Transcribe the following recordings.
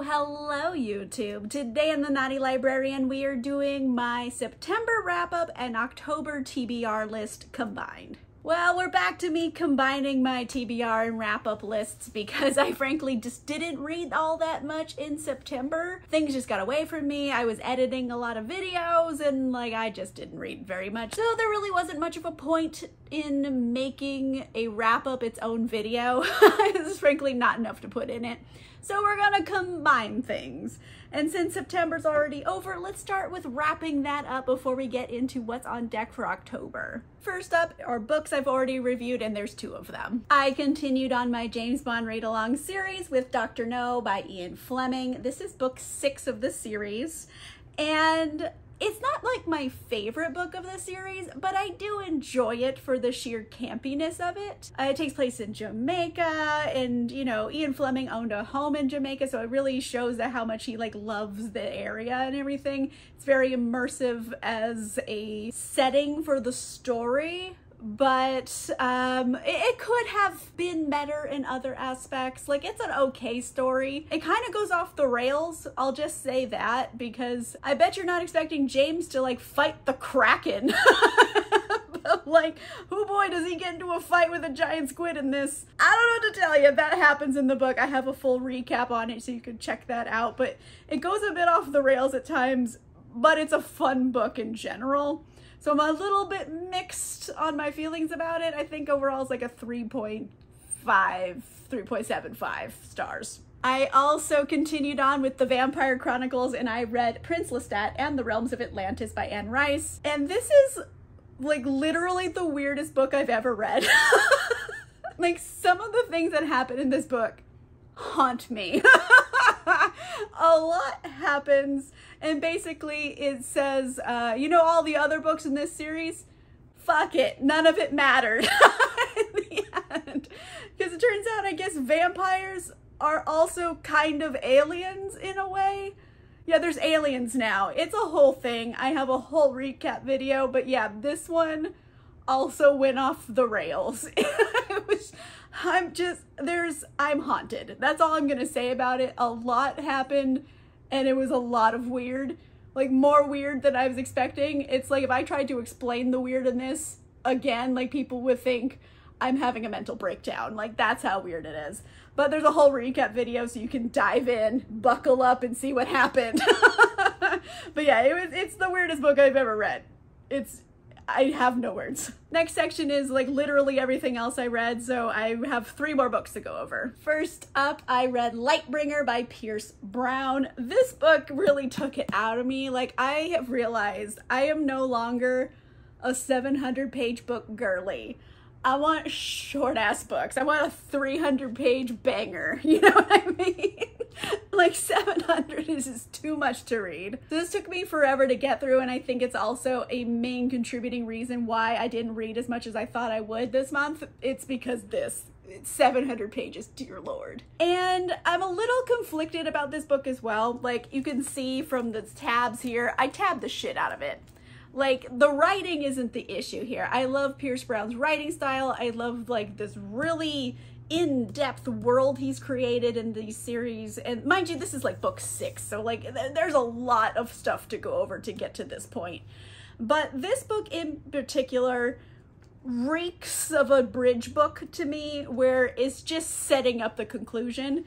Hello, hello, YouTube. Today in the Naughty Librarian, we are doing my September wrap up and October TBR list combined. Well, we're back to me combining my TBR and wrap up lists because I frankly just didn't read all that much in September. Things just got away from me. I was editing a lot of videos and like I just didn't read very much. So there really wasn't much of a point in making a wrap up its own video. it's frankly not enough to put in it. So we're gonna combine things. And since September's already over, let's start with wrapping that up before we get into what's on deck for October. First up are books I've already reviewed, and there's two of them. I continued on my James Bond read along series with Dr. No by Ian Fleming. This is book six of the series. And it's not like my favorite book of the series, but I do enjoy it for the sheer campiness of it. Uh, it takes place in Jamaica, and you know, Ian Fleming owned a home in Jamaica, so it really shows that how much he like loves the area and everything. It's very immersive as a setting for the story but um, it, it, could have been better in other aspects. Like, it's an okay story. It kind of goes off the rails, I'll just say that, because I bet you're not expecting James to, like, fight the Kraken. like, oh boy, does he get into a fight with a giant squid in this. I don't know what to tell you. That happens in the book. I have a full recap on it, so you can check that out. But it goes a bit off the rails at times, but it's a fun book in general. So I'm a little bit mixed on my feelings about it. I think overall it's like a 3.5, 3.75 stars. I also continued on with the Vampire Chronicles and I read Prince Lestat and the Realms of Atlantis by Anne Rice. And this is like literally the weirdest book I've ever read. like some of the things that happen in this book haunt me. a lot happens and basically it says, uh, you know all the other books in this series? Fuck it, none of it mattered in the end. Because it turns out, I guess, vampires are also kind of aliens in a way. Yeah, there's aliens now. It's a whole thing. I have a whole recap video, but yeah, this one also went off the rails. it was, I'm just, there's, I'm haunted. That's all I'm gonna say about it. A lot happened and it was a lot of weird, like more weird than I was expecting. It's like if I tried to explain the weird in this again, like people would think I'm having a mental breakdown. Like that's how weird it is. But there's a whole recap video so you can dive in, buckle up and see what happened. but yeah, it was it's the weirdest book I've ever read. It's I have no words. Next section is like literally everything else I read, so I have three more books to go over. First up, I read Lightbringer by Pierce Brown. This book really took it out of me. Like, I have realized I am no longer a 700 page book girly. I want short ass books. I want a 300 page banger. You know what I mean? like 700 is just too much to read. So This took me forever to get through and I think it's also a main contributing reason why I didn't read as much as I thought I would this month. It's because this. It's 700 pages, dear lord. And I'm a little conflicted about this book as well. Like you can see from the tabs here, I tabbed the shit out of it. Like the writing isn't the issue here. I love Pierce Brown's writing style. I love like this really in-depth world he's created in these series and mind you this is like book six so like th there's a lot of stuff to go over to get to this point but this book in particular reeks of a bridge book to me where it's just setting up the conclusion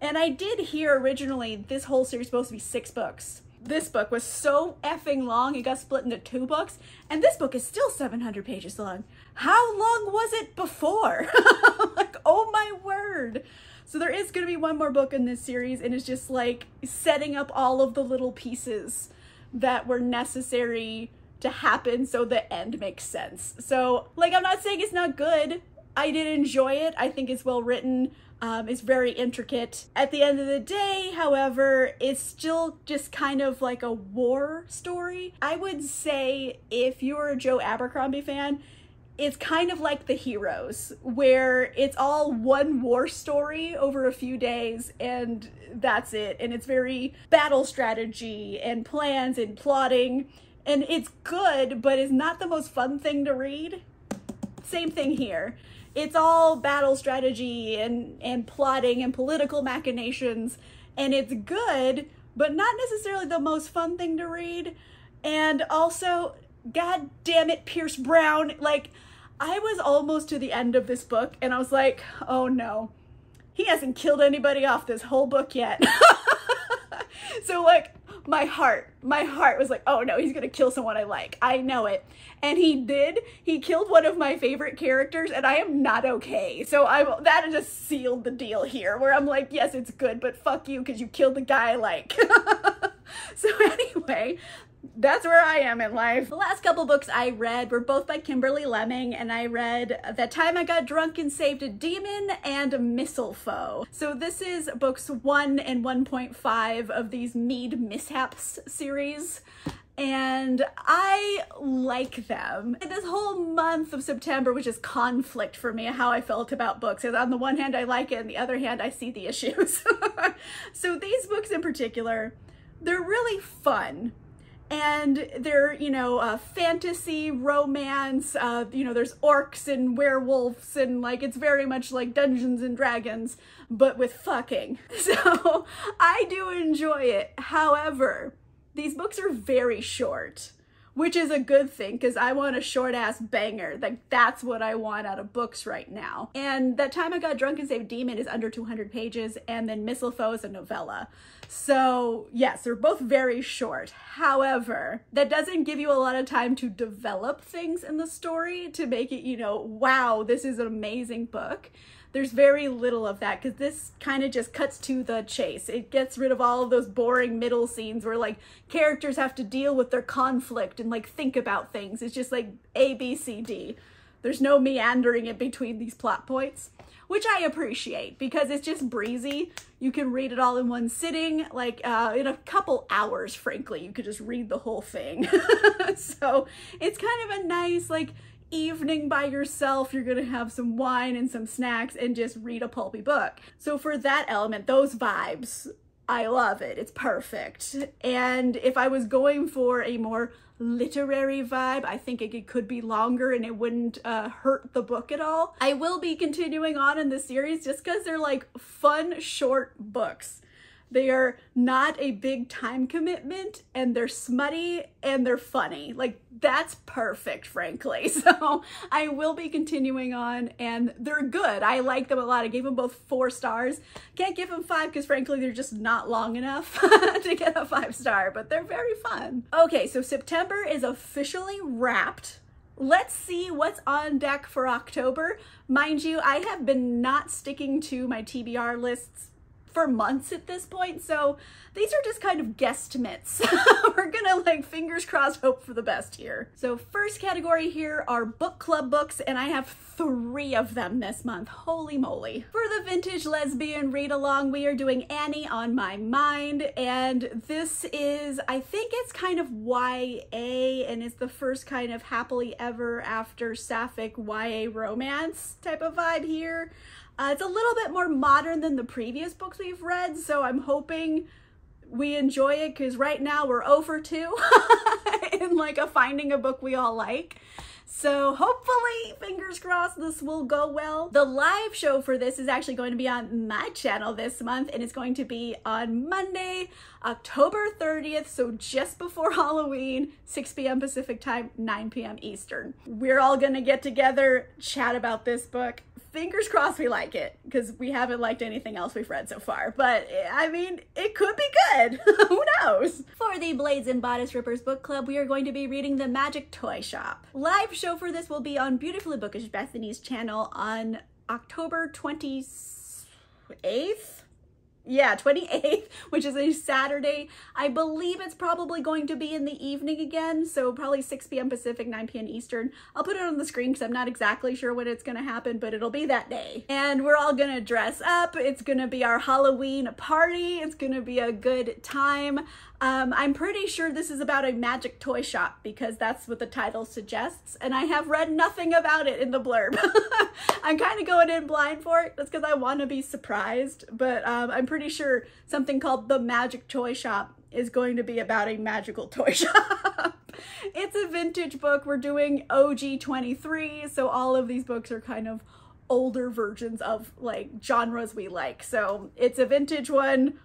and i did hear originally this whole series supposed to be six books this book was so effing long, it got split into two books, and this book is still 700 pages long. How long was it before? like, oh my word. So there is going to be one more book in this series, and it's just like setting up all of the little pieces that were necessary to happen so the end makes sense. So, like, I'm not saying it's not good. I did enjoy it. I think it's well written. Um, it's very intricate. At the end of the day, however, it's still just kind of like a war story. I would say if you're a Joe Abercrombie fan, it's kind of like the heroes where it's all one war story over a few days and that's it and it's very battle strategy and plans and plotting and it's good but it's not the most fun thing to read same thing here it's all battle strategy and, and plotting and political machinations. and it's good, but not necessarily the most fun thing to read. And also, god damn it, Pierce Brown. Like, I was almost to the end of this book and I was like, oh no, he hasn't killed anybody off this whole book yet. so, like, my heart, my heart was like, oh no, he's gonna kill someone I like. I know it. And he did. He killed one of my favorite characters, and I am not okay. So I that just sealed the deal here, where I'm like, yes, it's good, but fuck you because you killed the guy I like. so anyway, that's where I am in life. The last couple books I read were both by Kimberly Lemming, and I read That Time I Got Drunk and Saved a Demon and Mistletoe. So this is books 1 and 1.5 of these Mead Mishaps series and I like them. This whole month of September was just conflict for me, how I felt about books. Is on the one hand, I like it, and the other hand, I see the issues. so these books in particular, they're really fun and they're you know uh, fantasy romance uh, you know there's orcs and werewolves and like it's very much like dungeons and dragons but with fucking. So i do enjoy it. However these books are very short which is a good thing because I want a short ass banger. Like that's what I want out of books right now. And that time I got drunk and saved demon is under 200 pages, and then Mistletoe is a novella. So yes, they're both very short. However, that doesn't give you a lot of time to develop things in the story to make it, you know, wow, this is an amazing book there's very little of that because this kind of just cuts to the chase. It gets rid of all of those boring middle scenes where like characters have to deal with their conflict and like think about things. It's just like A, B, C, D. There's no meandering in between these plot points, which I appreciate because it's just breezy. You can read it all in one sitting, like uh, in a couple hours, frankly. You could just read the whole thing. so it's kind of a nice, like, evening by yourself, you're gonna have some wine and some snacks and just read a pulpy book. So for that element, those vibes, I love it. It's perfect. And if I was going for a more literary vibe, I think it could be longer and it wouldn't uh, hurt the book at all. I will be continuing on in the series just because they're like fun, short books. They are not a big time commitment and they're smutty and they're funny. Like that's perfect, frankly. So I will be continuing on and they're good. I like them a lot. I gave them both four stars. Can't give them five because frankly, they're just not long enough to get a five star, but they're very fun. Okay, so September is officially wrapped. Let's see what's on deck for October. Mind you, I have been not sticking to my TBR lists for months at this point. So these are just kind of guesstimates. We're gonna like fingers crossed hope for the best here. So first category here are book club books and I have three of them this month. Holy moly. For the vintage lesbian read along, we are doing Annie on My Mind. And this is, I think it's kind of YA and it's the first kind of happily ever after sapphic YA romance type of vibe here. Uh, it's a little bit more modern than the previous books we've read, so I'm hoping we enjoy it because right now we're over 2 in like a finding a book we all like. So hopefully, fingers crossed, this will go well. The live show for this is actually going to be on my channel this month and it's going to be on Monday, October 30th, so just before Halloween, 6 p.m. Pacific time, 9 p.m. Eastern. We're all gonna get together, chat about this book, fingers crossed we like it because we haven't liked anything else we've read so far. But eh, I mean, it could be good. Who knows? For the Blades and Bodice Rippers book club, we are going to be reading The Magic Toy Shop. Live show for this will be on Beautifully Bookish Bethany's channel on October 28th yeah, 28th, which is a Saturday. I believe it's probably going to be in the evening again, so probably 6 p.m. Pacific, 9 p.m. Eastern. I'll put it on the screen because I'm not exactly sure when it's going to happen, but it'll be that day. And we're all going to dress up. It's going to be our Halloween party. It's going to be a good time. Um, I'm pretty sure this is about a magic toy shop because that's what the title suggests, and I have read nothing about it in the blurb. I'm kind of going in blind for it. That's because I want to be surprised, but um, I'm pretty sure something called The Magic Toy Shop is going to be about a magical toy shop. it's a vintage book. We're doing OG 23, so all of these books are kind of older versions of like genres we like. So it's a vintage one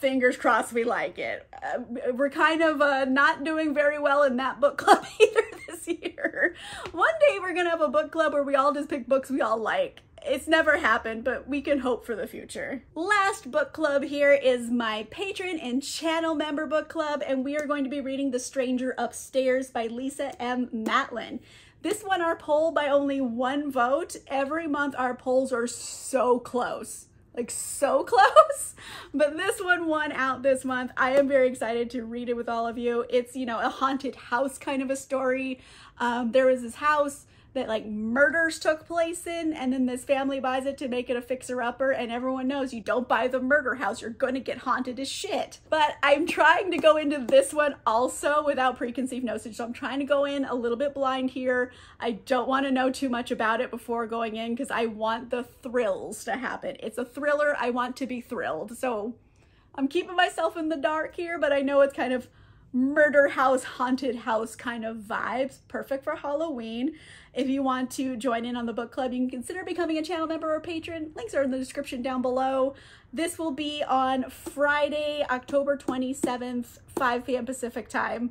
fingers crossed we like it. Uh, we're kind of uh, not doing very well in that book club either this year. One day we're gonna have a book club where we all just pick books we all like. It's never happened, but we can hope for the future. Last book club here is my patron and channel member book club, and we are going to be reading The Stranger Upstairs by Lisa M. Matlin. This won our poll by only one vote. Every month our polls are so close like so close. But this one won out this month. I am very excited to read it with all of you. It's you know a haunted house kind of a story. Um, there was this house that like murders took place in and then this family buys it to make it a fixer-upper and everyone knows you don't buy the murder house. You're gonna get haunted as shit. But i'm trying to go into this one also without preconceived notions. So i'm trying to go in a little bit blind here. I don't want to know too much about it before going in because i want the thrills to happen. It's a thriller. I want to be thrilled. So i'm keeping myself in the dark here but i know it's kind of murder house, haunted house kind of vibes. Perfect for Halloween. If you want to join in on the book club, you can consider becoming a channel member or patron. Links are in the description down below. This will be on Friday, October 27th, 5 p.m. Pacific time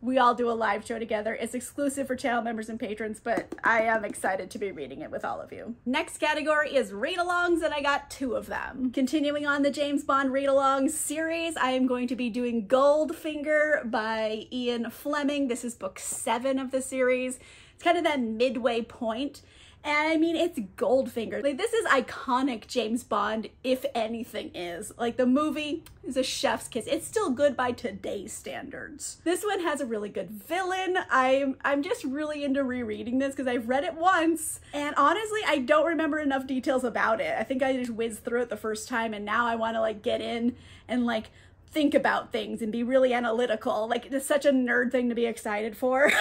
we all do a live show together. It's exclusive for channel members and patrons, but I am excited to be reading it with all of you. Next category is read-alongs, and I got two of them. Continuing on the James Bond read-along series, I am going to be doing Goldfinger by Ian Fleming. This is book seven of the series. It's kind of that midway point. And I mean, it's Goldfinger. Like, this is iconic James Bond, if anything is. Like, the movie is a chef's kiss. It's still good by today's standards. This one has a really good villain. I'm, I'm just really into rereading this because I've read it once. And honestly, I don't remember enough details about it. I think I just whizzed through it the first time and now I want to, like, get in and, like, think about things and be really analytical. Like, it's such a nerd thing to be excited for.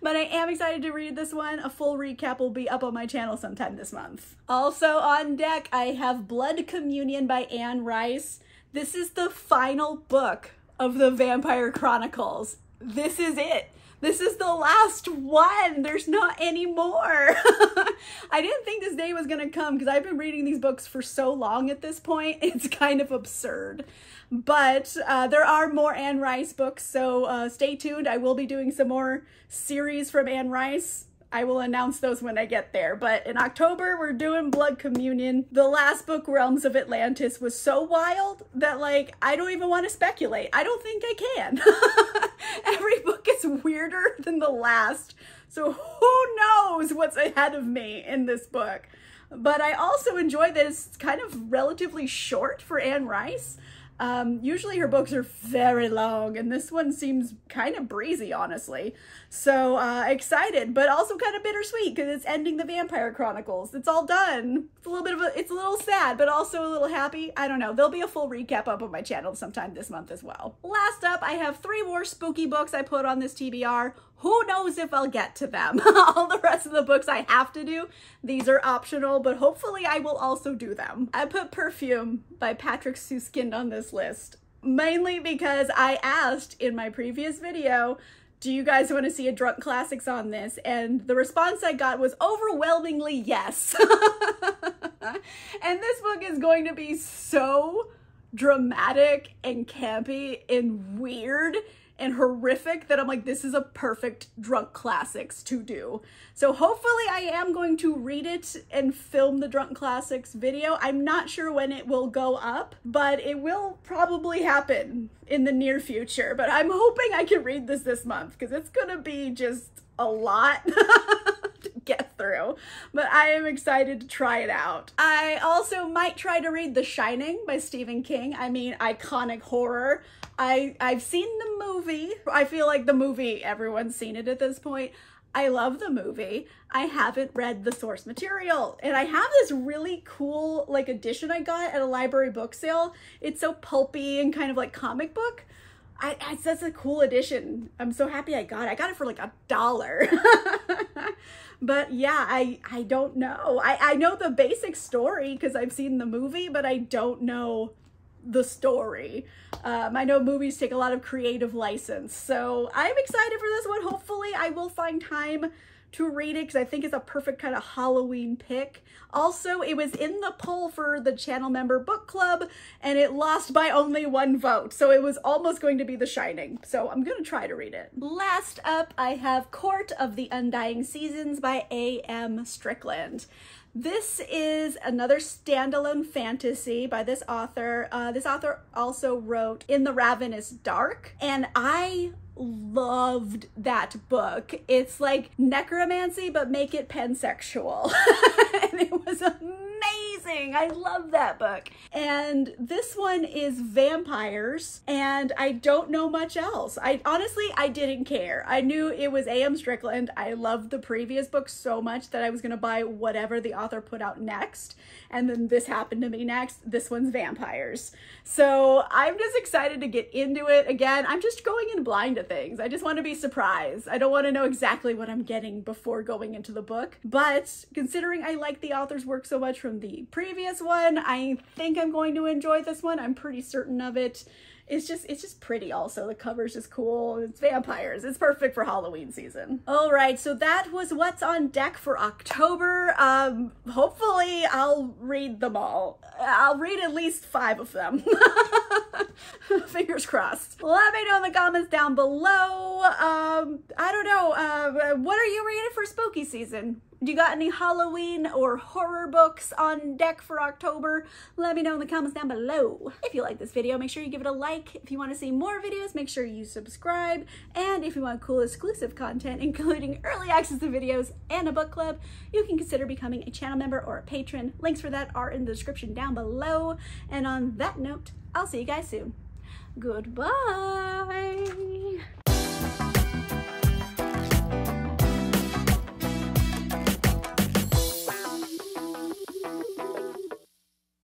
but I am excited to read this one. A full recap will be up on my channel sometime this month. Also on deck, I have Blood Communion by Anne Rice. This is the final book of the Vampire Chronicles. This is it. This is the last one. There's not any more. I didn't think this day was going to come because I've been reading these books for so long at this point. It's kind of absurd. But uh, there are more Anne Rice books, so uh, stay tuned. I will be doing some more series from Anne Rice. I will announce those when I get there. But in October, we're doing Blood Communion. The last book, Realms of Atlantis, was so wild that, like, I don't even want to speculate. I don't think I can. Every book is weirder than the last. So who knows what's ahead of me in this book. But I also enjoy that it's kind of relatively short for Anne Rice. Um, usually her books are very long, and this one seems kind of breezy, honestly. So uh, excited, but also kind of bittersweet because it's ending the Vampire Chronicles. It's all done. It's a little bit of a, it's a little sad, but also a little happy. I don't know. There'll be a full recap up on my channel sometime this month as well. Last up, I have three more spooky books I put on this TBR. Who knows if I'll get to them? All the rest of the books I have to do. These are optional, but hopefully I will also do them. I put Perfume by Patrick Suskind on this list, mainly because I asked in my previous video, do you guys want to see a Drunk Classics on this? And the response I got was overwhelmingly yes. and this book is going to be so dramatic and campy and weird and horrific that I'm like, this is a perfect drunk classics to do. So hopefully I am going to read it and film the drunk classics video. I'm not sure when it will go up, but it will probably happen in the near future. But I'm hoping I can read this this month because it's gonna be just a lot. get through, but I am excited to try it out. I also might try to read The Shining by Stephen King. I mean, iconic horror. I I've seen the movie. I feel like the movie everyone's seen it at this point. I love the movie. I haven't read the source material. And I have this really cool like edition I got at a library book sale. It's so pulpy and kind of like comic book. I, that's a cool edition. I'm so happy I got it. I got it for like a dollar. but yeah, I I don't know. I I know the basic story because I've seen the movie, but I don't know the story. Um, I know movies take a lot of creative license, so I'm excited for this one. Hopefully, I will find time to read it because I think it's a perfect kind of Halloween pick. Also, it was in the poll for the channel member book club and it lost by only one vote. So it was almost going to be The Shining. So I'm going to try to read it. Last up, I have Court of the Undying Seasons by A.M. Strickland. This is another standalone fantasy by this author. Uh, this author also wrote In the Ravenous Dark, and I loved that book. It's like necromancy, but make it pansexual. and it was amazing. I love that book. And this one is vampires, and I don't know much else. I honestly, I didn't care. I knew it was A.M. Strickland. I loved the previous book so much that I was gonna buy whatever the author put out next. And then this happened to me next. This one's vampires. So I'm just excited to get into it. Again, I'm just going in blind to things. I just want to be surprised. I don't want to know exactly what I'm getting before going into the book. But considering I like the author's work so much from the previous one, I think I'm going to enjoy this one. I'm pretty certain of it. It's just it's just pretty also. The cover's just cool. It's vampires. It's perfect for halloween season. All right so that was what's on deck for october. Um hopefully i'll read them all. I'll read at least five of them. Fingers crossed. Let me know in the comments down below. Um i don't know. Uh what are you reading for spooky season do you got any Halloween or horror books on deck for October? Let me know in the comments down below. If you like this video, make sure you give it a like. If you want to see more videos, make sure you subscribe. And if you want cool exclusive content, including early access to videos and a book club, you can consider becoming a channel member or a patron. Links for that are in the description down below. And on that note, I'll see you guys soon. Goodbye.